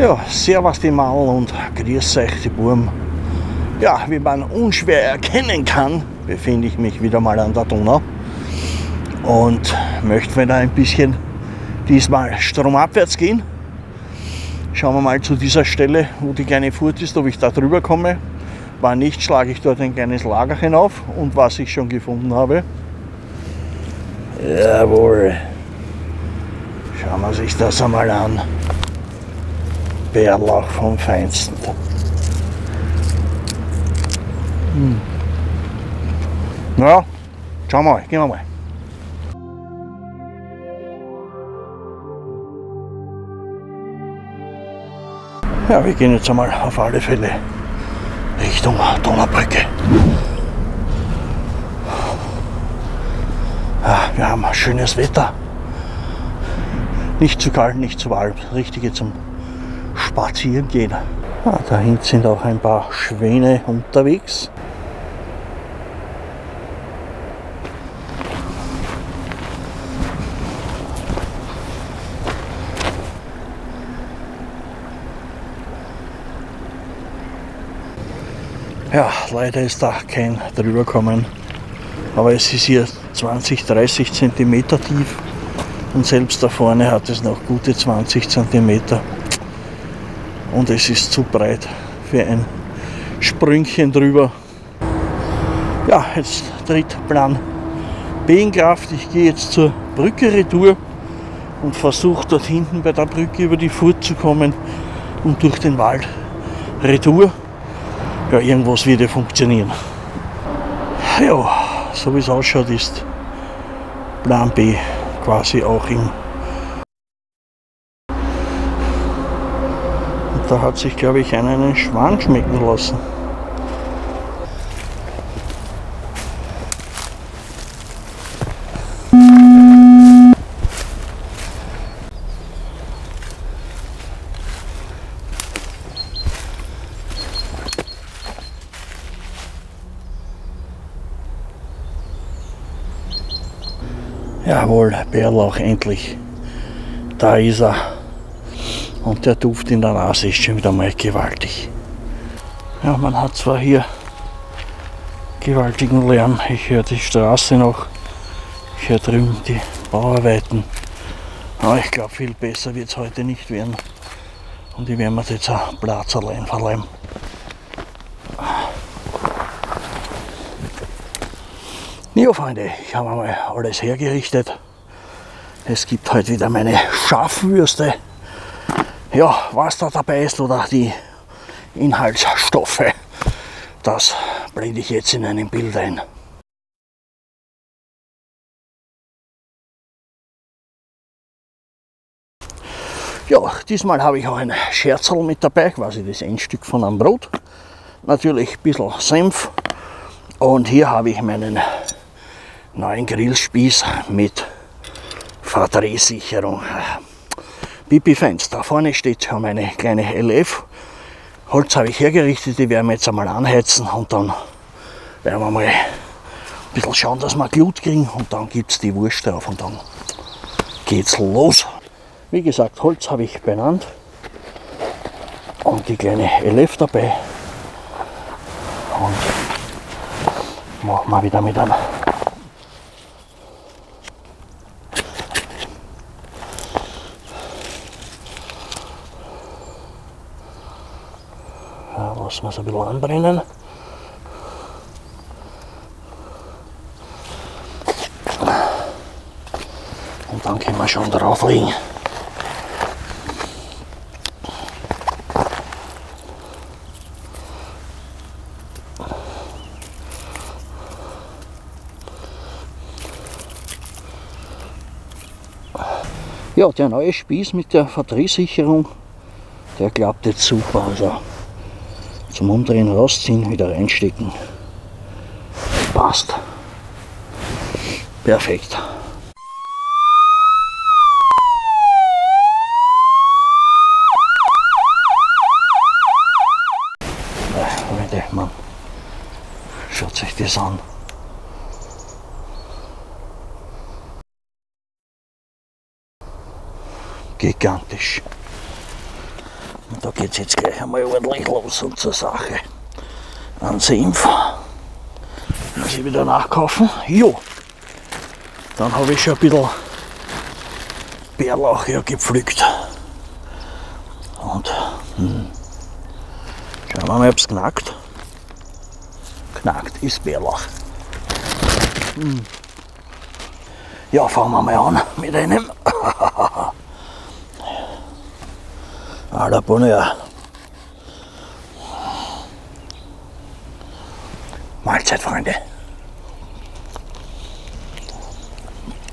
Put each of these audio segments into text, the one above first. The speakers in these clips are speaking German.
Ja, servus die Mal und grüß euch die Burm. Ja, wie man unschwer erkennen kann, befinde ich mich wieder mal an der Donau und möchte wieder ein bisschen diesmal stromabwärts gehen. Schauen wir mal zu dieser Stelle, wo die kleine Furt ist, ob ich da drüber komme. War nicht, schlage ich dort ein kleines Lagerchen auf und was ich schon gefunden habe. Jawohl. Schauen wir sich das einmal an. Bärlauch vom Feinsten. Hm. Ja, schauen wir mal, gehen wir mal. Ja, wir gehen jetzt einmal auf alle Fälle Richtung Donaubrücke. Ja, wir haben schönes Wetter. Nicht zu kalt, nicht zu warm. Richtige zum Spazierengehen. Ja, da hinten sind auch ein paar Schwäne unterwegs. Ja, leider ist da kein drüberkommen. Aber es ist hier 20, 30 cm tief und selbst da vorne hat es noch gute 20 cm. Und es ist zu breit für ein Sprüngchen drüber. Ja, jetzt tritt Plan B in Kraft. Ich gehe jetzt zur Brücke retour und versuche dort hinten bei der Brücke über die Furt zu kommen und durch den Wald retour ja, irgendwas wird ja funktionieren. Ja, so wie es ausschaut, ist Plan B quasi auch im. Da hat sich, glaube ich, einer einen Schwan schmecken lassen. Jawohl, Bärlauch endlich. Da ist er. Und der Duft in der Nase ist schon wieder mal gewaltig. Ja, man hat zwar hier gewaltigen Lärm. Ich höre die Straße noch. Ich höre drüben die Bauarbeiten. Aber ich glaube, viel besser wird es heute nicht werden. Und ich werde mir jetzt ein Platz allein verleihen. Ja, Freunde, ich habe mal alles hergerichtet. Es gibt heute wieder meine Schafwürste. Ja, was da dabei ist oder die Inhaltsstoffe, das blende ich jetzt in einem Bild ein. Ja, diesmal habe ich auch ein Scherzl mit dabei, quasi das Endstück von einem Brot. Natürlich ein bisschen Senf. Und hier habe ich meinen neuen Grillspieß mit Verdrehsicherung. Pipi Fans, da vorne steht schon meine kleine LF. Holz habe ich hergerichtet, die werden wir jetzt einmal anheizen und dann werden wir mal ein bisschen schauen, dass wir Glut kriegen und dann gibt es die Wurst drauf und dann geht's los. Wie gesagt, Holz habe ich benannt und die kleine LF dabei und machen wir wieder mit einem lassen wir es ein bisschen anbrennen. Und dann können wir schon drauf legen. Ja, der neue Spieß mit der Verdrehsicherung, der klappt jetzt super. Also zum Umdrehen rausziehen, wieder reinstecken. Passt. Perfekt. Leute, Mann, schaut euch das an. Gigantisch. Und da geht es jetzt gleich einmal ordentlich los und zur Sache. An Senf. Muss ich wieder nachkaufen. Jo. Dann habe ich schon ein bisschen Bärlauch ja gepflückt. Und hm, schauen wir mal, ob es knackt. Knackt ist Bärlauch. Hm. Ja, fangen wir mal an mit einem. Ah, der ja. Mahlzeit Freunde.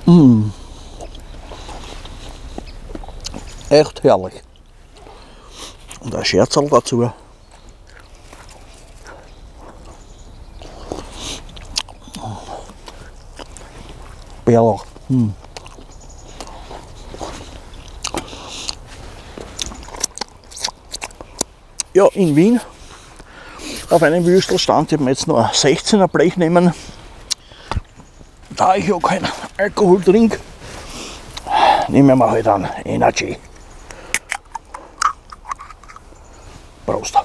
Mm. Echt herrlich. Und ein Scherzal dazu. Bärloch. Ja, in Wien auf einem Würstelstand, ich habe jetzt nur ein 16er Blech nehmen. Da ich ja keinen Alkohol trinke, nehmen wir halt an Energy. Prost.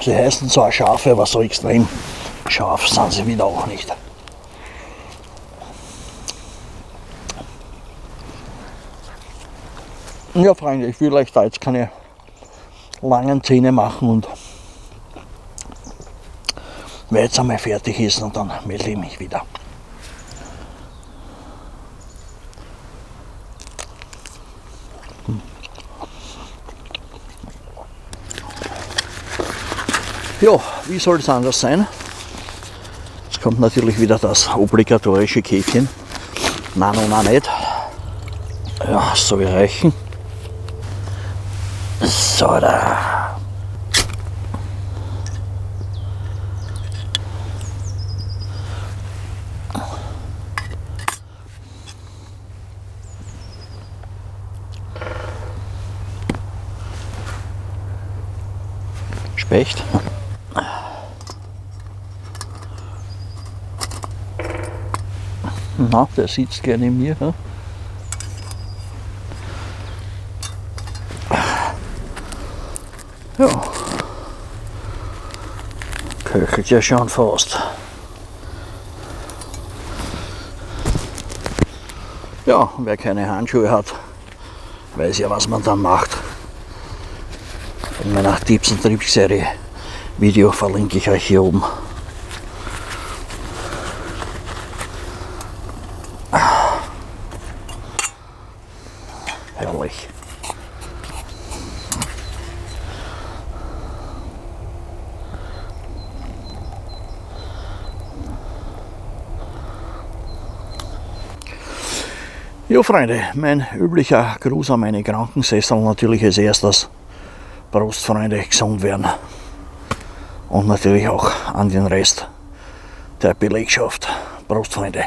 Sie heißen zwar scharfe, aber so extrem scharf sind sie wieder auch nicht. Ja, Freunde, ich will euch da jetzt keine langen Zähne machen und werde jetzt einmal fertig essen und dann melde ich mich wieder. Hm. Ja, wie soll es anders sein? Es kommt natürlich wieder das obligatorische Käfchen. Nein, nein, nein, nicht. Ja, soll reichen. So da. Specht. Na, der sitzt gerne in mir. Hm? Köchelt ja schon fast. Ja, wer keine Handschuhe hat, weiß ja, was man dann macht. In meiner Tipps und Tricks Serie Video verlinke ich euch hier oben. Ja, Freunde, mein üblicher Gruß an meine Krankensessel natürlich als erstes. Prost, Freunde, gesund werden. Und natürlich auch an den Rest der Belegschaft. Prost, Freunde.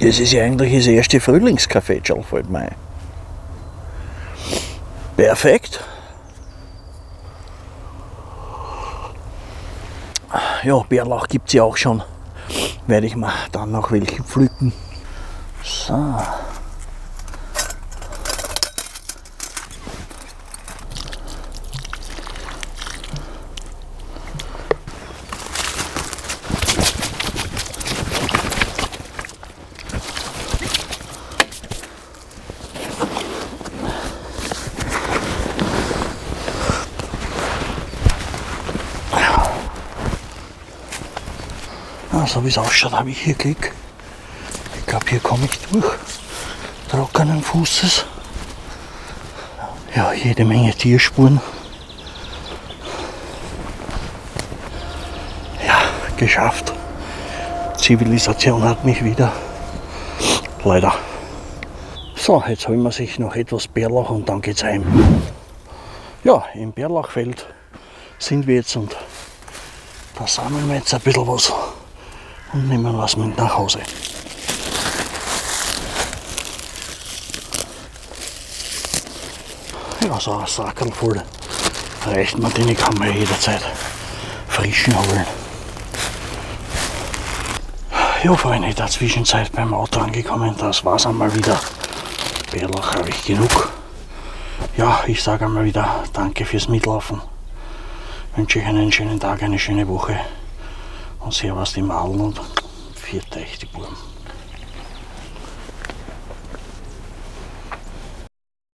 Das ist ja eigentlich das erste Frühlingskaffee, fällt mir ein. Perfekt. Ja, Bärlauch gibt es ja auch schon. Werde ich mal dann noch welche pflücken. So. So wie es ausschaut, habe ich hier Glück. Ich glaube, hier komme ich durch. Trockenen Fußes. Ja, jede Menge Tierspuren. Ja, geschafft. Zivilisation hat mich wieder. Leider. So, jetzt holen wir sich noch etwas Bärlauch und dann geht's heim. Ja, im Bärlauchfeld sind wir jetzt und da sammeln wir jetzt ein bisschen was und nehmen was mit nach Hause. Ja, so ein Sackel voll reicht mir, den kann man jederzeit frischen holen. Ja, Freunde, in der Zwischenzeit beim Auto angekommen. Das war's einmal wieder. Bärlach habe ich genug. Ja, ich sage einmal wieder Danke fürs Mitlaufen. Wünsche euch einen schönen Tag, eine schöne Woche. Und Servus die Malen und viert euch die Burm.